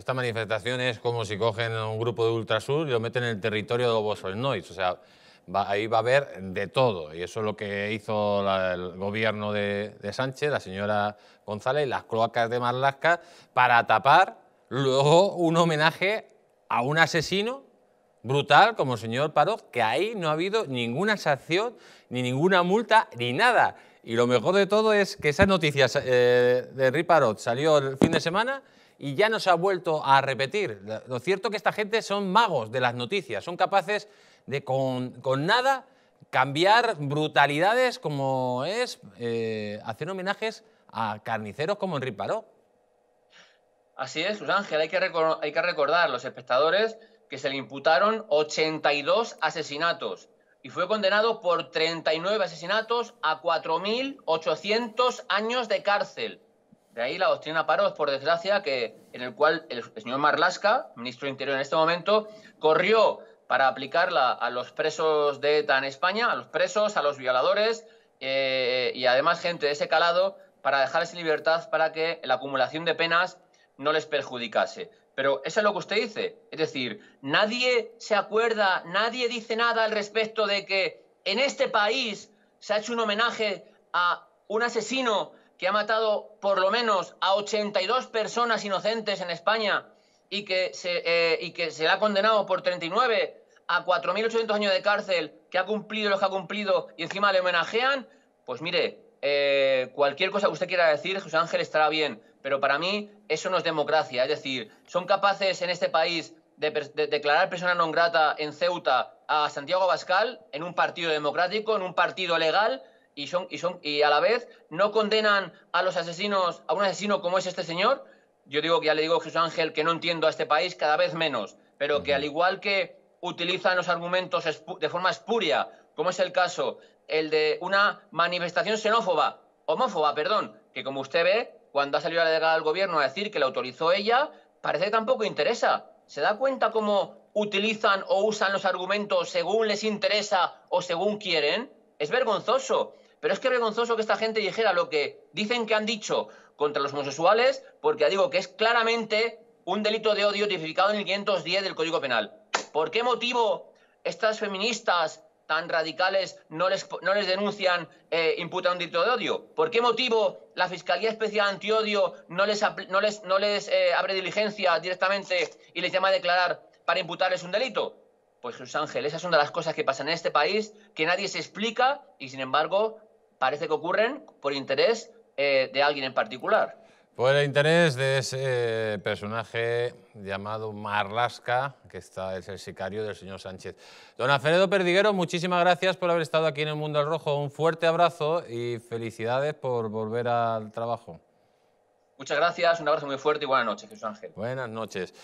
esta manifestación es como si cogen a un grupo de Ultrasur y lo meten en el territorio de los Noise. O sea, ahí va a haber de todo. Y eso es lo que hizo el gobierno de, Sánchez, la señora González, las cloacas de Marlasca, para tapar luego un homenaje a un asesino brutal como el señor Parot, que ahí no ha habido ninguna sanción, ni ninguna multa, ni nada. Y lo mejor de todo es que esa noticia eh, de Riparot salió el fin de semana y ya no se ha vuelto a repetir. Lo cierto es que esta gente son magos de las noticias, son capaces de con, nada cambiar brutalidades como es eh, hacer homenajes a carniceros como Enrique Paró. Así es, Ángel, hay que, hay que recordar a los espectadores que se le imputaron 82 asesinatos y fue condenado por 39 asesinatos a 4.800 años de cárcel. De ahí la doctrina Parot, por desgracia, que, en el cual el señor Marlasca, ministro de Interior en este momento, corrió para aplicarla a los presos de ETA en España, a los presos, a los violadores eh, y además gente de ese calado para dejarles en libertad para que la acumulación de penas no les perjudicase. Pero eso es lo que usted dice. Es decir, nadie se acuerda, nadie dice nada al respecto de que en este país se ha hecho un homenaje a un asesino que ha matado por lo menos a 82 personas inocentes en España y que se, eh, y que se le ha condenado por 39 a 4.800 años de cárcel, que ha cumplido lo que ha cumplido y encima le homenajean, pues mire, eh, cualquier cosa que usted quiera decir, José Ángel, estará bien, pero para mí eso no es democracia. Es decir, son capaces en este país de, declarar persona non grata en Ceuta a Santiago Abascal en un partido democrático, en un partido legal, y, son, y, son, y a la vez no condenan a los asesinos, a un asesino como es este señor. Yo digo que ya le digo a Jesús Ángel que no entiendo a este país cada vez menos, pero que al igual que utilizan los argumentos de forma espuria, como es el caso el de una manifestación xenófoba, homófoba, perdón, que como usted ve, cuando ha salido la delegada del gobierno a decir que la autorizó ella, parece que tampoco interesa. ¿Se da cuenta cómo utilizan o usan los argumentos según les interesa o según quieren? Es vergonzoso. Pero es que vergonzoso que esta gente dijera lo que dicen que han dicho contra los homosexuales, porque digo que es claramente un delito de odio tipificado en el 510 del Código Penal. ¿Por qué motivo estas feministas tan radicales no les, no les denuncian, eh, imputan un delito de odio? ¿Por qué motivo la Fiscalía Especial Antiodio no les, no les, no les eh, abre diligencia directamente y les llama a declarar para imputarles un delito? Pues Jesús Ángel, esas son de las cosas que pasan en este país, que nadie se explica y sin embargo parece que ocurren por interés eh, de alguien en particular. Por el interés de ese personaje llamado Marlasca, que está, es el sicario del señor Sánchez. Don Alfredo Perdiguero, muchísimas gracias por haber estado aquí en el Mundo al Rojo. Un fuerte abrazo y felicidades por volver al trabajo. Muchas gracias, un abrazo muy fuerte y buenas noches, Jesús Ángel. Buenas noches.